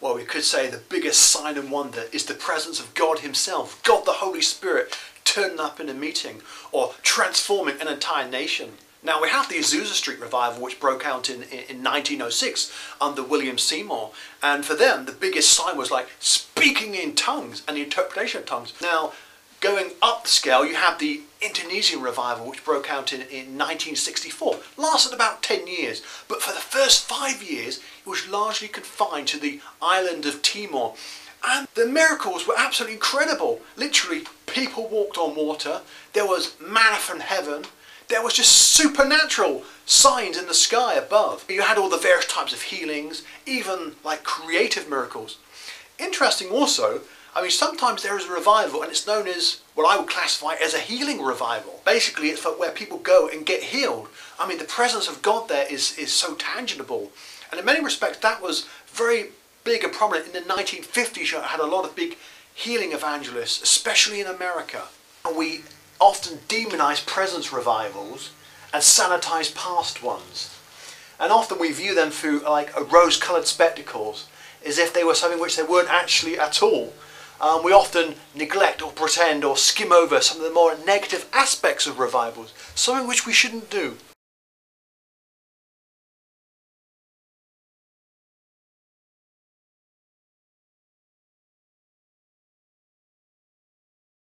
Well, we could say the biggest sign and wonder is the presence of God Himself, God the Holy Spirit, turning up in a meeting or transforming an entire nation. Now, we have the Azusa Street revival, which broke out in, in, 1906 under William Seymour. And for them, the biggest sign was like speaking in tongues and the interpretation of tongues. Now, going up the scale, you have the Indonesian revival, which broke out in, in 1964. Lasted about 10 years, but for the first five years, was largely confined to the island of Timor. And the miracles were absolutely incredible. Literally, people walked on water, there was manna from heaven, there was just supernatural signs in the sky above. You had all the various types of healings, even like creative miracles. Interesting also, I mean, sometimes there is a revival and it's known as what I would classify as a healing revival. Basically, it's where people go and get healed. I mean, the presence of God there is, is so tangible. And in many respects, that was very big and prominent in the 1950s. You had a lot of big healing evangelists, especially in America. And we often demonize presence revivals and sanitize past ones. And often we view them through like a rose-coloured spectacles, as if they were something which they weren't actually at all. Um, we often neglect or pretend or skim over some of the more negative aspects of revivals, something which we shouldn't do.